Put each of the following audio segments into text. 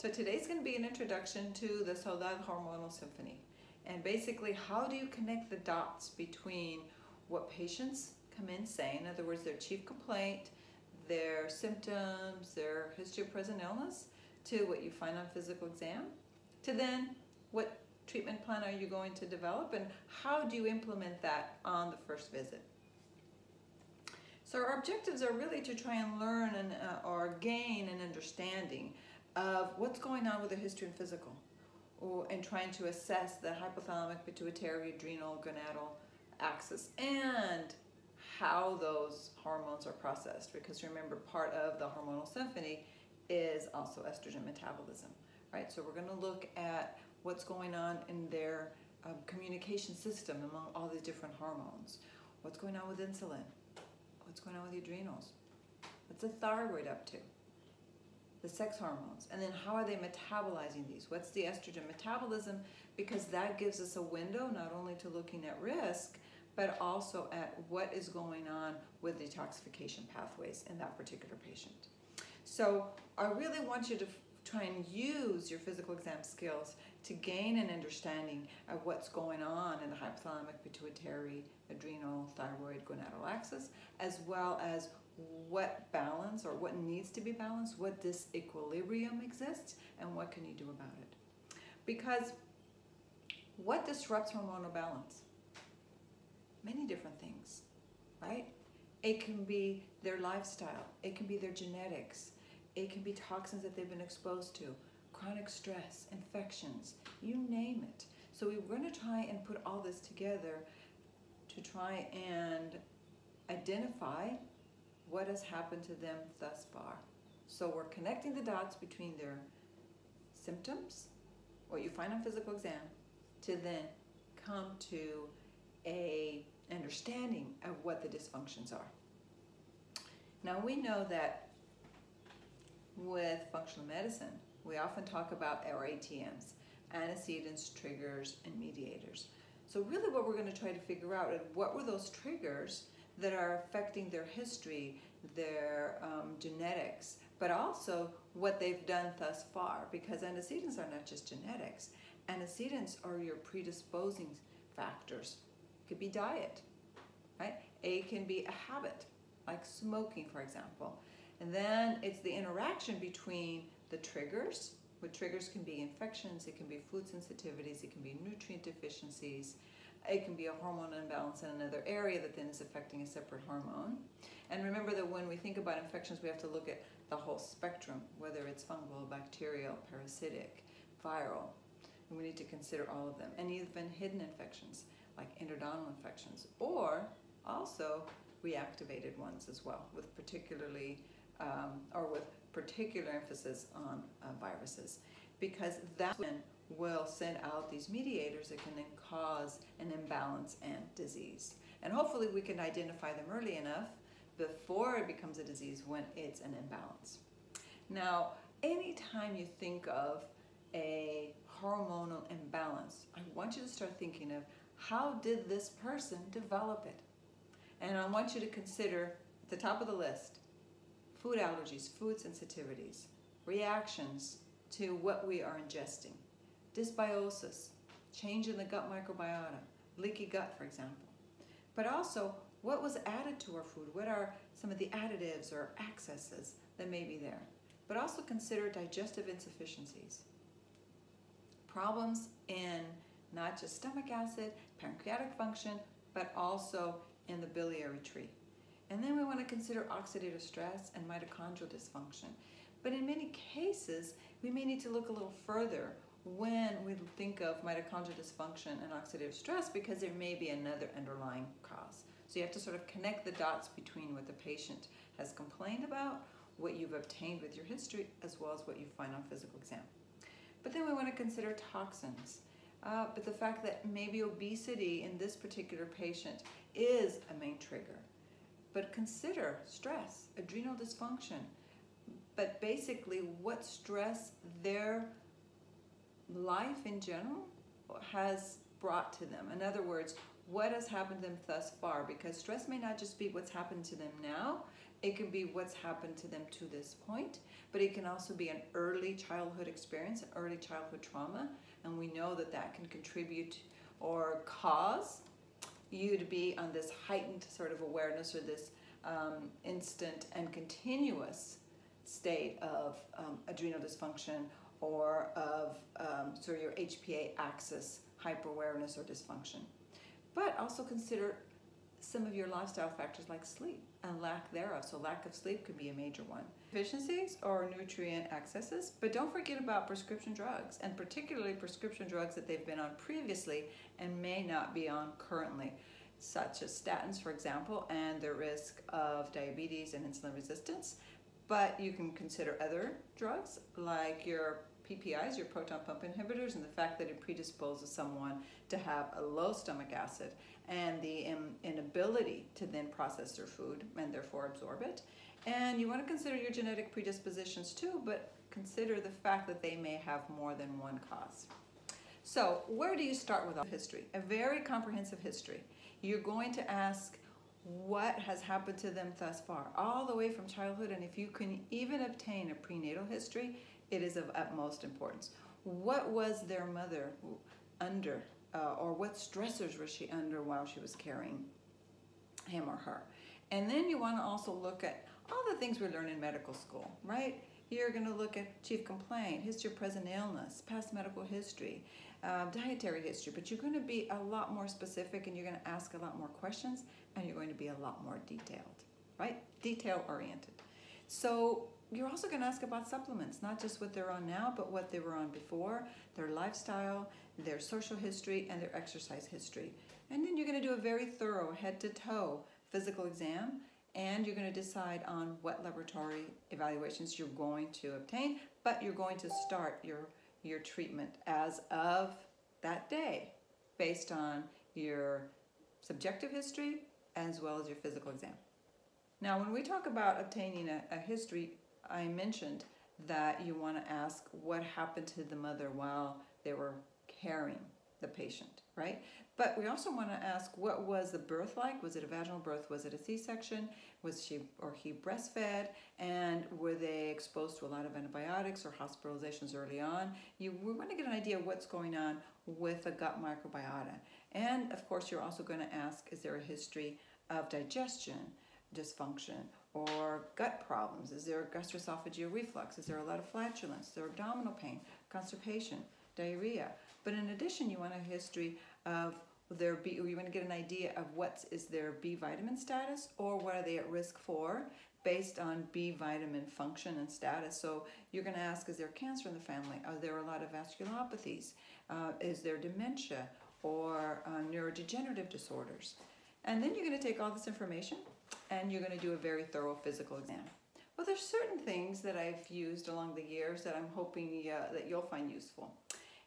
So today's going to be an introduction to the Saudade Hormonal Symphony. And basically, how do you connect the dots between what patients come in saying, in other words, their chief complaint, their symptoms, their history of present illness, to what you find on physical exam, to then what treatment plan are you going to develop and how do you implement that on the first visit. So our objectives are really to try and learn and, uh, or gain an understanding of what's going on with the history and physical or, and trying to assess the hypothalamic, pituitary, adrenal, gonadal axis and how those hormones are processed because remember part of the hormonal symphony is also estrogen metabolism right? So we're going to look at what's going on in their um, communication system among all these different hormones. What's going on with insulin? What's going on with the adrenals? What's the thyroid up to the sex hormones and then how are they metabolizing these what's the estrogen metabolism because that gives us a window not only to looking at risk but also at what is going on with detoxification pathways in that particular patient. So I really want you to try and use your physical exam skills to gain an understanding of what's going on in the hypothalamic, pituitary, adrenal, thyroid, gonadal axis, as well as what balance or what needs to be balanced, what disequilibrium exists, and what can you do about it. Because what disrupts hormonal balance? many different things, right? It can be their lifestyle, it can be their genetics, it can be toxins that they've been exposed to, chronic stress, infections, you name it. So we we're going to try and put all this together to try and identify what has happened to them thus far. So we're connecting the dots between their symptoms, what you find on physical exam, to then come to a understanding of what the dysfunctions are. Now we know that with functional medicine, we often talk about our ATMs, antecedents, triggers, and mediators. So really what we're going to try to figure out is what were those triggers that are affecting their history, their um, genetics, but also what they've done thus far because antecedents are not just genetics. Antecedents are your predisposing factors It could be diet, right? A can be a habit, like smoking, for example. And then it's the interaction between the triggers, what triggers can be infections, it can be food sensitivities, it can be nutrient deficiencies, it can be a hormone imbalance in another area that then is affecting a separate hormone. And remember that when we think about infections, we have to look at the whole spectrum, whether it's fungal, bacterial, parasitic, viral. And we need to consider all of them, and even hidden infections like endodontal infections, or also reactivated ones as well, with particularly um, or with particular emphasis on uh, viruses, because that will send out these mediators that can then cause an imbalance and disease. And hopefully we can identify them early enough before it becomes a disease when it's an imbalance. Now, anytime you think of a hormonal imbalance, I want you to start thinking of how did this person develop it? And I want you to consider at the top of the list, food allergies, food sensitivities, reactions to what we are ingesting, dysbiosis, change in the gut microbiota, leaky gut, for example. But also, what was added to our food? What are some of the additives or excesses that may be there? But also consider digestive insufficiencies, problems in not just stomach acid, pancreatic function, but also in the biliary tree. And then we want to consider oxidative stress and mitochondrial dysfunction. But in many cases, we may need to look a little further when we think of mitochondrial dysfunction and oxidative stress because there may be another underlying cause. So you have to sort of connect the dots between what the patient has complained about, what you've obtained with your history, as well as what you find on physical exam. But then we want to consider toxins. Uh, but the fact that maybe obesity in this particular patient is a main trigger. But consider stress, adrenal dysfunction, but basically what stress their life in general has brought to them. In other words, what has happened to them thus far? Because stress may not just be what's happened to them now, It can be what's happened to them to this point, but it can also be an early childhood experience, an early childhood trauma, and we know that that can contribute or cause you to be on this heightened sort of awareness or this um, instant and continuous state of um, adrenal dysfunction or of um, sort of your HPA axis hyperawareness or dysfunction. But also consider some of your lifestyle factors like sleep and lack thereof. So lack of sleep could be a major one. Deficiencies or nutrient excesses, but don't forget about prescription drugs and particularly prescription drugs that they've been on previously and may not be on currently, such as statins, for example, and the risk of diabetes and insulin resistance. But you can consider other drugs like your PPIs, your proton pump inhibitors, and the fact that it predisposes someone to have a low stomach acid and the inability to then process their food and therefore absorb it. And you want to consider your genetic predispositions too, but consider the fact that they may have more than one cause. So where do you start with history? A very comprehensive history. You're going to ask what has happened to them thus far, all the way from childhood, and if you can even obtain a prenatal history, it is of utmost importance. What was their mother under, uh, or what stressors was she under while she was carrying him or her? And then you want to also look at all the things we learn in medical school, right? You're going to look at chief complaint, history of present illness, past medical history, um, dietary history, but you're going to be a lot more specific and you're going to ask a lot more questions and you're going to be a lot more detailed, right? Detail oriented. So you're also going to ask about supplements, not just what they're on now, but what they were on before, their lifestyle, their social history, and their exercise history. And then you're going to do a very thorough head to toe physical exam, and you're going to decide on what laboratory evaluations you're going to obtain, but you're going to start your, your treatment as of that day based on your subjective history as well as your physical exam. Now, when we talk about obtaining a, a history, I mentioned that you want to ask what happened to the mother while they were carrying the patient, right? But we also want to ask what was the birth like? Was it a vaginal birth? Was it a C-section? Was she or he breastfed? And were they exposed to a lot of antibiotics or hospitalizations early on? You we want to get an idea of what's going on with the gut microbiota. And of course, you're also going to ask, is there a history of digestion dysfunction or gut problems? Is there gastroesophageal reflux? Is there a lot of flatulence? Is there abdominal pain, constipation, diarrhea? But in addition, you want a history of their B, you want to get an idea of what is their B vitamin status or what are they at risk for based on B vitamin function and status. So you're going to ask, is there cancer in the family? Are there a lot of vasculopathies? Uh, is there dementia or uh, neurodegenerative disorders? And then you're going to take all this information and you're going to do a very thorough physical exam. Well, there's certain things that I've used along the years that I'm hoping uh, that you'll find useful.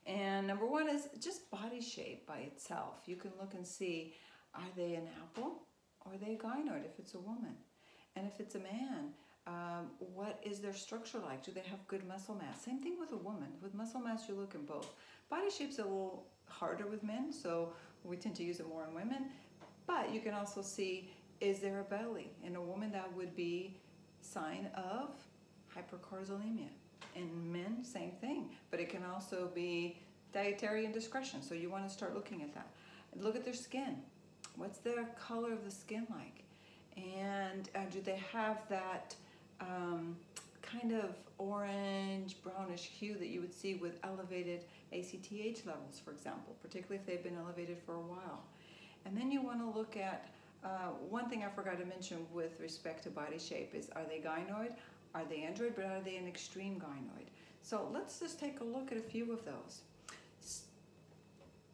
And number one is just body shape by itself. You can look and see, are they an apple or are they a gynoid if it's a woman? And if it's a man, um, what is their structure like? Do they have good muscle mass? Same thing with a woman. With muscle mass, you look in both. Body shape's a little harder with men, so we tend to use it more in women. But you can also see is there a belly? In a woman, that would be sign of hypercortisolemia. In men, same thing, but it can also be dietary indiscretion. So you want to start looking at that. Look at their skin. What's the color of the skin like? And uh, do they have that um, kind of orange, brownish hue that you would see with elevated ACTH levels, for example, particularly if they've been elevated for a while. And then you want to look at uh, one thing I forgot to mention with respect to body shape is are they gynoid? Are they android? But are they an extreme gynoid? So let's just take a look at a few of those.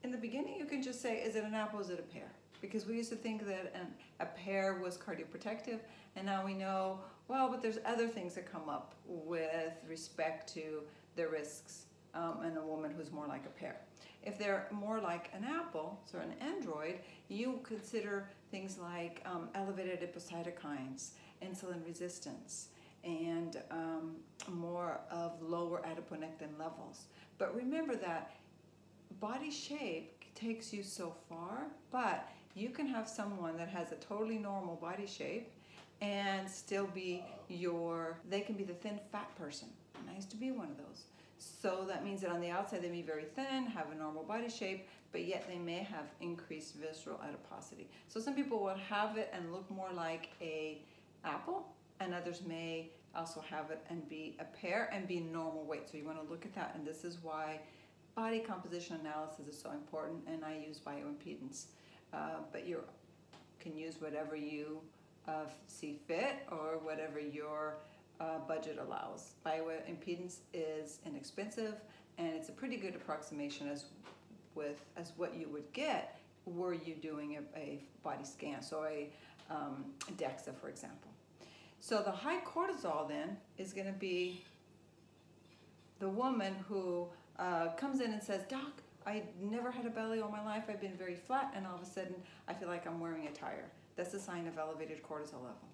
In the beginning, you can just say, is it an apple, is it a pear? Because we used to think that an, a pear was cardioprotective, and now we know, well, but there's other things that come up with respect to the risks um, in a woman who's more like a pear. If they're more like an apple, so an android, you consider things like um, elevated lipocytokines, insulin resistance, and um, more of lower adiponectin levels. But remember that body shape takes you so far, but you can have someone that has a totally normal body shape and still be your, they can be the thin fat person. And I used to be one of those. So that means that on the outside they may be very thin, have a normal body shape, but yet they may have increased visceral adiposity. So some people will have it and look more like a apple, and others may also have it and be a pear and be normal weight. So you want to look at that, and this is why body composition analysis is so important, and I use bioimpedance. Uh, but you can use whatever you uh, see fit or whatever your uh, budget allows. Bioimpedance is inexpensive and it's a pretty good approximation as with as what you would get were you doing a, a body scan, so a um, DEXA, for example. So the high cortisol then is going to be the woman who uh, comes in and says, Doc, I never had a belly all my life. I've been very flat, and all of a sudden I feel like I'm wearing a tire. That's a sign of elevated cortisol level.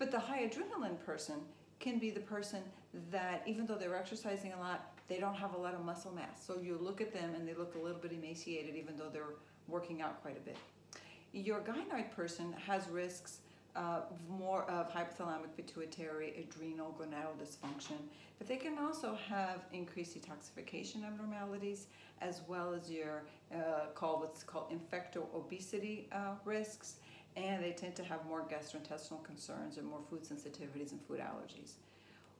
But the high adrenaline person can be the person that, even though they're exercising a lot, they don't have a lot of muscle mass. So you look at them and they look a little bit emaciated, even though they're working out quite a bit. Your gynoid person has risks uh, more of hypothalamic pituitary adrenal gonadal dysfunction, but they can also have increased detoxification abnormalities as well as your uh, called what's called infecto obesity uh, risks and they tend to have more gastrointestinal concerns and more food sensitivities and food allergies.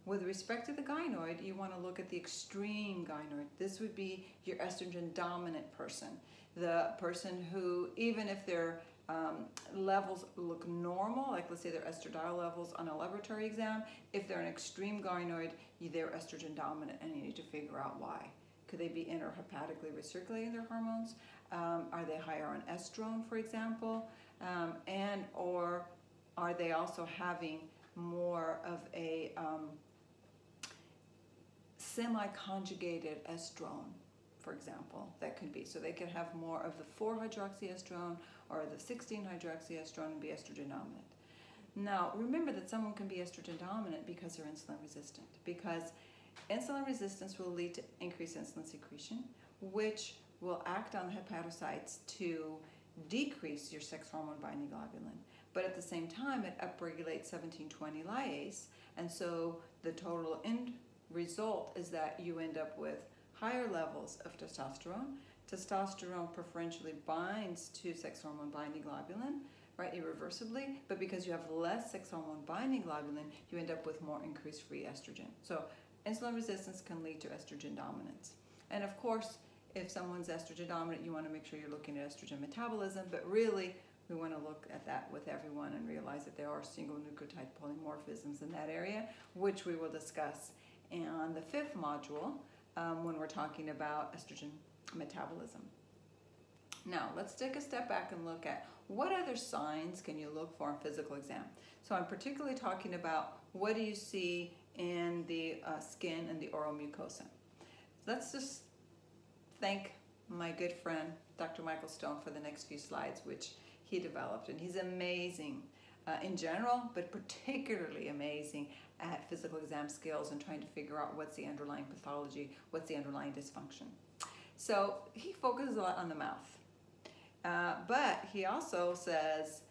With respect to the gynoid, you want to look at the extreme gynoid. This would be your estrogen dominant person, the person who, even if their um, levels look normal, like let's say their estradiol levels on a laboratory exam, if they're an extreme gynoid, they're estrogen dominant and you need to figure out why. Could they be enterohepatically recirculating their hormones? Um, are they higher on estrone, for example? Um, and or are they also having more of a um, semi-conjugated estrone, for example, that could be. So they could have more of the 4-hydroxyestrone or the 16-hydroxyestrone and be estrogen dominant. Now, remember that someone can be estrogen dominant because they're insulin resistant, because insulin resistance will lead to increased insulin secretion, which will act on the hepatocytes to decrease your sex hormone binding globulin. But at the same time, it upregulates 1720 lyase, and so the total end result is that you end up with higher levels of testosterone. Testosterone preferentially binds to sex hormone binding globulin, right, irreversibly, but because you have less sex hormone binding globulin, you end up with more increased free estrogen. So insulin resistance can lead to estrogen dominance. And of course, if someone's estrogen dominant, you want to make sure you're looking at estrogen metabolism, but really we want to look at that with everyone and realize that there are single nucleotide polymorphisms in that area, which we will discuss in the fifth module um, when we're talking about estrogen metabolism. Now, let's take a step back and look at what other signs can you look for in physical exam. So I'm particularly talking about what do you see in the uh, skin and the oral mucosa. Let's just thank my good friend, Dr. Michael Stone, for the next few slides, which he developed. And he's amazing uh, in general, but particularly amazing at physical exam skills and trying to figure out what's the underlying pathology, what's the underlying dysfunction. So he focuses a lot on the mouth. Uh, but he also says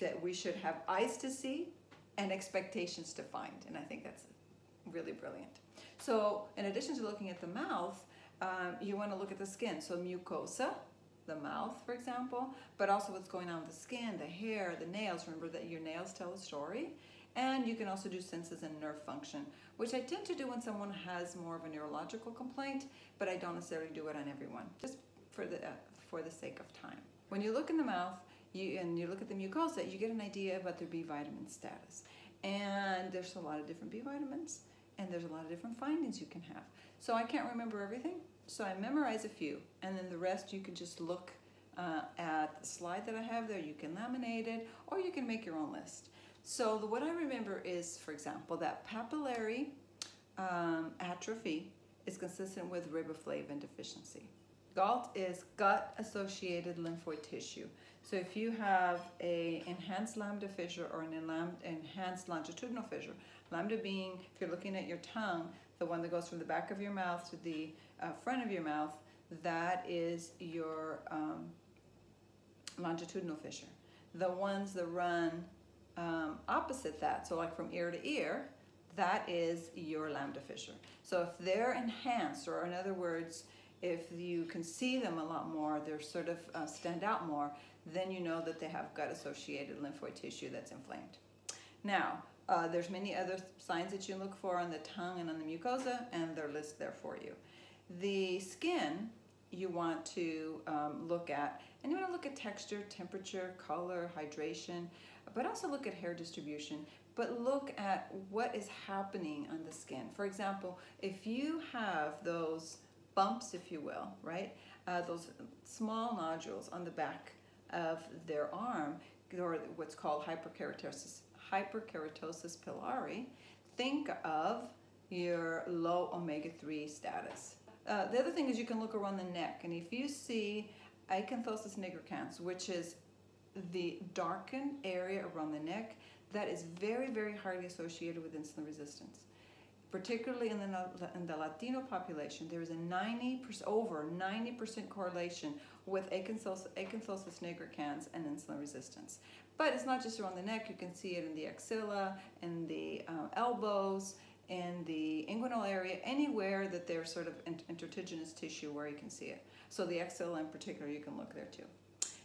that we should have eyes to see and expectations to find. And I think that's really brilliant. So in addition to looking at the mouth, um, you want to look at the skin. So mucosa, the mouth, for example, but also what's going on with the skin, the hair, the nails. Remember that your nails tell a story. And you can also do senses and nerve function, which I tend to do when someone has more of a neurological complaint, but I don't necessarily do it on everyone, just for the, uh, for the sake of time. When you look in the mouth you, and you look at the mucosa, you get an idea about their B vitamin status. And there's a lot of different B vitamins, and there's a lot of different findings you can have. So I can't remember everything, so I memorize a few, and then the rest you can just look uh, at the slide that I have there. You can laminate it, or you can make your own list. So the, what I remember is, for example, that papillary um, atrophy is consistent with riboflavin deficiency. GALT is gut-associated lymphoid tissue. So if you have a enhanced lambda fissure or an enhanced longitudinal fissure, lambda being, if you're looking at your tongue, the one that goes from the back of your mouth to the uh, front of your mouth, that is your um, longitudinal fissure. The ones that run um, opposite that, so like from ear to ear, that is your lambda fissure. So if they're enhanced, or in other words, if you can see them a lot more, they're sort of uh, stand out more, then you know that they have gut-associated lymphoid tissue that's inflamed. Now, uh, there's many other signs that you look for on the tongue and on the mucosa, and they're listed there for you. The skin you want to um, look at, and you want to look at texture, temperature, color, hydration, but also look at hair distribution but look at what is happening on the skin. For example, if you have those bumps, if you will, right, uh, those small nodules on the back of their arm, or what's called hyperkeratosis, hyperkeratosis pilari, think of your low omega-3 status. Uh, the other thing is you can look around the neck, and if you see acanthosis nigricans, which is the darkened area around the neck, that is very, very highly associated with insulin resistance. Particularly in the, in the Latino population, there is a 90 over 90% correlation with acanthosis, nigricans and insulin resistance. But it's not just around the neck, you can see it in the axilla, in the uh, elbows, in the inguinal area, anywhere that there's sort of intertriginous tissue where you can see it. So the axilla in particular, you can look there too.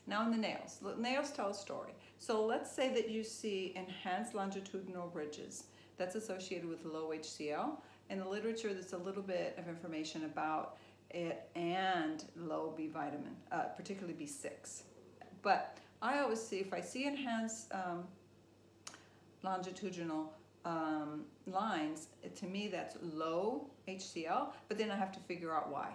Now in the nails, nails tell a story. So let's say that you see enhanced longitudinal ridges. That's associated with low HCl. In the literature, there's a little bit of information about it and low B vitamin, uh, particularly B6. But I always see, if I see enhanced um, longitudinal um, lines, to me that's low HCl, but then I have to figure out why.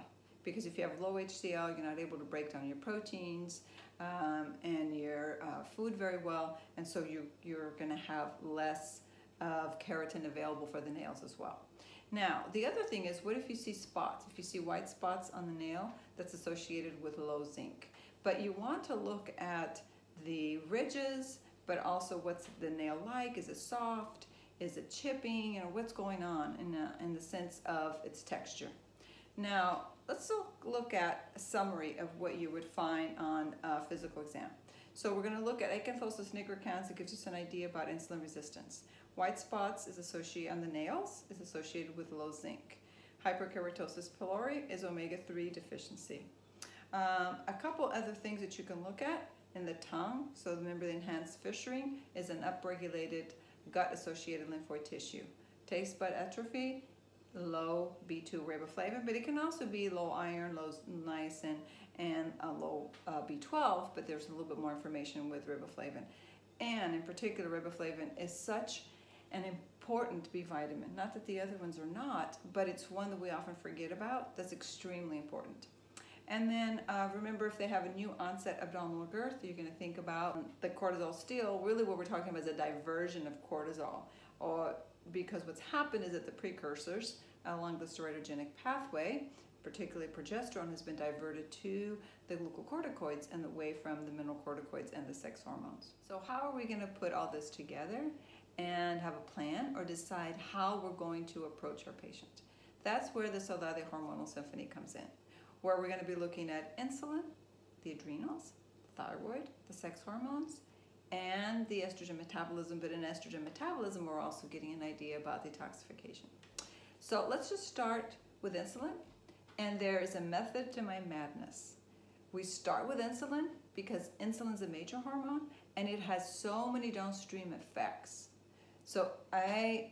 Because if you have low HCl, you're not able to break down your proteins, um, and your uh, food very well, and so you, you're going to have less of keratin available for the nails as well. Now, the other thing is, what if you see spots? If you see white spots on the nail, that's associated with low zinc. But you want to look at the ridges, but also what's the nail like? Is it soft? Is it chipping? You know, what's going on in, a, in the sense of its texture. Now, let's look at a summary of what you would find on a physical exam. So we're going to look at acanthosis nigricans. It gives us an idea about insulin resistance. White spots is associated on the nails is associated with low zinc. Hyperkeratosis pylori is omega-3 deficiency. Um, a couple other things that you can look at in the tongue, so remember the enhanced fissuring is an upregulated gut-associated lymphoid tissue. Taste bud atrophy low B2 riboflavin, but it can also be low iron, low niacin, and a low uh, B12, but there's a little bit more information with riboflavin. And in particular, riboflavin is such an important B vitamin. Not that the other ones are not, but it's one that we often forget about that's extremely important. And then uh, remember if they have a new onset abdominal girth, you're going to think about the cortisol steal. Really what we're talking about is a diversion of cortisol. Or because what's happened is that the precursors along the steroidogenic pathway, particularly progesterone, has been diverted to the glucocorticoids and away from the mineral corticoids and the sex hormones. So how are we going to put all this together and have a plan or decide how we're going to approach our patient? That's where the Saudade Hormonal Symphony comes in, where we're going to be looking at insulin, the adrenals, thyroid, the sex hormones, and the estrogen metabolism. But in estrogen metabolism, we're also getting an idea about detoxification. So let's just start with insulin. And there is a method to my madness. We start with insulin because insulin is a major hormone and it has so many downstream effects. So I,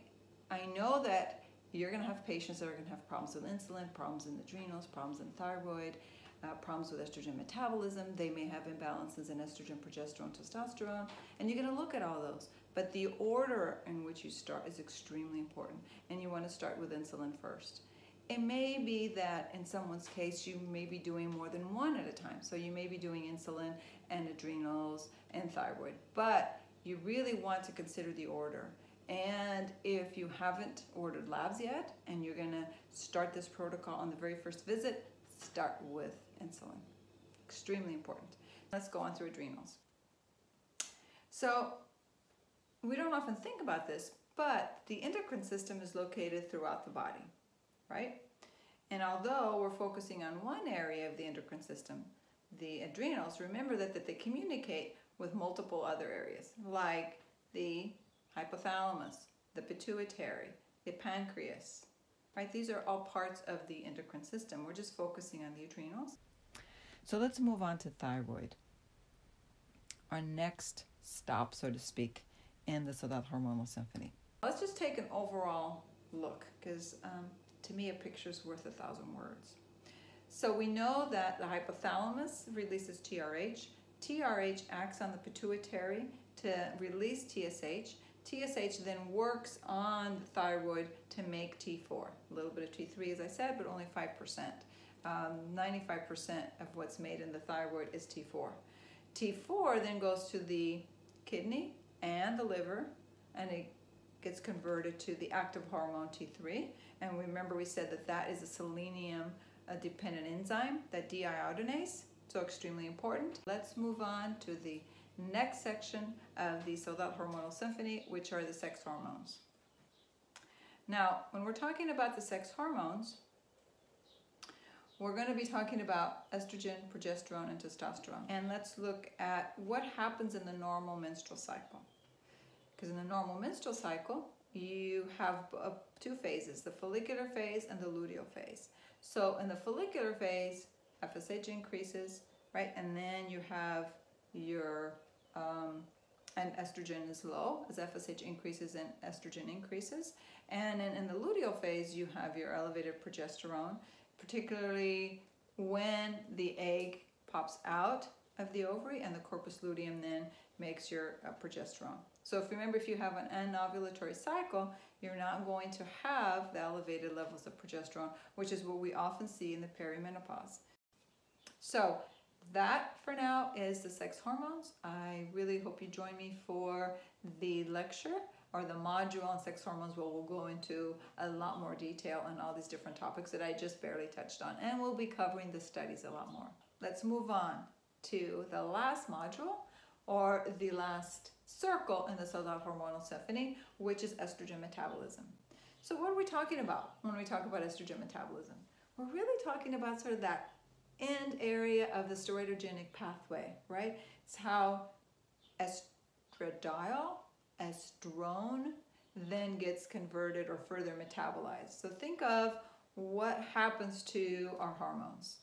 I know that you're going to have patients that are going to have problems with insulin, problems in the adrenals, problems in thyroid, uh, problems with estrogen metabolism. They may have imbalances in estrogen, progesterone, testosterone, and you're going to look at all those. But the order in which you start is extremely important, and you want to start with insulin first. It may be that in someone's case you may be doing more than one at a time. So you may be doing insulin and adrenals and thyroid, but you really want to consider the order. And if you haven't ordered labs yet and you're to start this protocol on the very first visit, start with insulin. Extremely important. Let's go on to adrenals. So we don't often think about this, but the endocrine system is located throughout the body, right? And although we're focusing on one area of the endocrine system, the adrenals, remember that, that they communicate with multiple other areas, like the hypothalamus, the pituitary, the pancreas, right? These are all parts of the endocrine system. We're just focusing on the adrenals. So let's move on to thyroid. Our next stop, so to speak, in the Saudade hormonal symphony. Let's just take an overall look because um, to me a picture is worth a thousand words. So we know that the hypothalamus releases TRH. TRH acts on the pituitary to release TSH. TSH then works on the thyroid to make T4. A little bit of T3, as I said, but only 5%. 95% um, of what's made in the thyroid is T4. T4 then goes to the kidney and the liver, and it gets converted to the active hormone T3. And remember we said that that is a selenium dependent enzyme, that deiodinase, so extremely important. Let's move on to the next section of the Saudade hormonal symphony, which are the sex hormones. Now, when we're talking about the sex hormones, we're going to be talking about estrogen, progesterone, and testosterone. And let's look at what happens in the normal menstrual cycle. Because in the normal menstrual cycle, you have uh, two phases, the follicular phase and the luteal phase. So in the follicular phase, FSH increases, right? And then you have your, um, and estrogen is low as FSH increases and estrogen increases. And then in the luteal phase, you have your elevated progesterone, particularly when the egg pops out of the ovary and the corpus luteum then makes your uh, progesterone. So if you remember, if you have an anovulatory cycle, you're not going to have the elevated levels of progesterone, which is what we often see in the perimenopause. So that for now is the sex hormones. I really hope you join me for the lecture or the module on sex hormones where we'll go into a lot more detail on all these different topics that I just barely touched on. And we'll be covering the studies a lot more. Let's move on to the last module or the last circle in the Saudade hormonal symphony, which is estrogen metabolism. So what are we talking about when we talk about estrogen metabolism? We're really talking about sort of that end area of the steroidogenic pathway, right? It's how estradiol, estrone, then gets converted or further metabolized. So think of what happens to our hormones.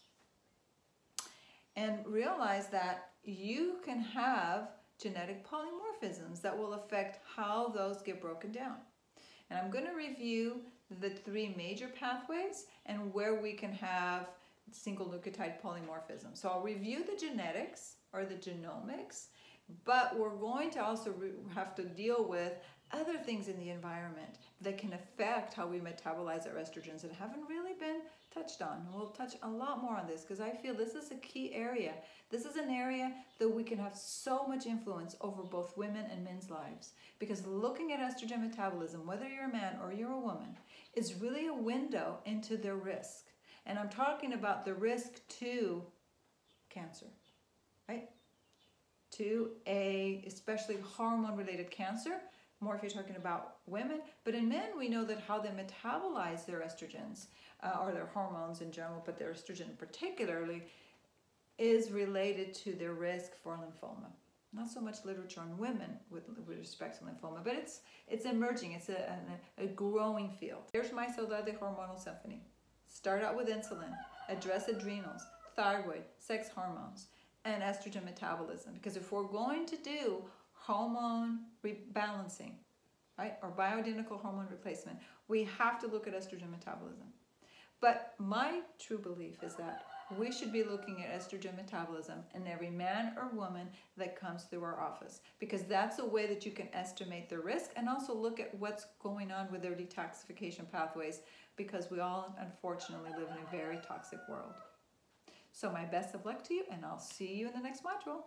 And realize that you can have genetic polymorphisms that will affect how those get broken down. And I'm going to review the three major pathways and where we can have single nucleotide polymorphism. So I'll review the genetics or the genomics, but we're going to also have to deal with other things in the environment that can affect how we metabolize our estrogens that haven't really been touched on. We'll touch a lot more on this because I feel this is a key area. This is an area that we can have so much influence over both women and men's lives because looking at estrogen metabolism, whether you're a man or you're a woman, is really a window into their risk. And I'm talking about the risk to cancer, right? To a especially hormone related cancer, more if you're talking about women. But in men, we know that how they metabolize their estrogens uh, or their hormones in general, but their estrogen particularly, is related to their risk for lymphoma. Not so much literature on women with, with respect to lymphoma, but it's it's emerging. It's a, a, a growing field. Here's my Saudade hormonal symphony. Start out with insulin, address adrenals, thyroid, sex hormones, and estrogen metabolism. Because if we're going to do hormone rebalancing, right, or bioidentical hormone replacement, we have to look at estrogen metabolism. But my true belief is that we should be looking at estrogen metabolism in every man or woman that comes through our office because that's a way that you can estimate the risk and also look at what's going on with their detoxification pathways because we all unfortunately live in a very toxic world. So my best of luck to you and I'll see you in the next module.